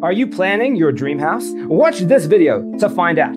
Are you planning your dream house? Watch this video to find out.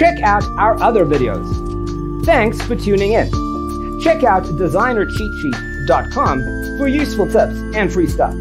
check out our other videos. Thanks for tuning in. Check out designercheatsheet.com for useful tips and free stuff.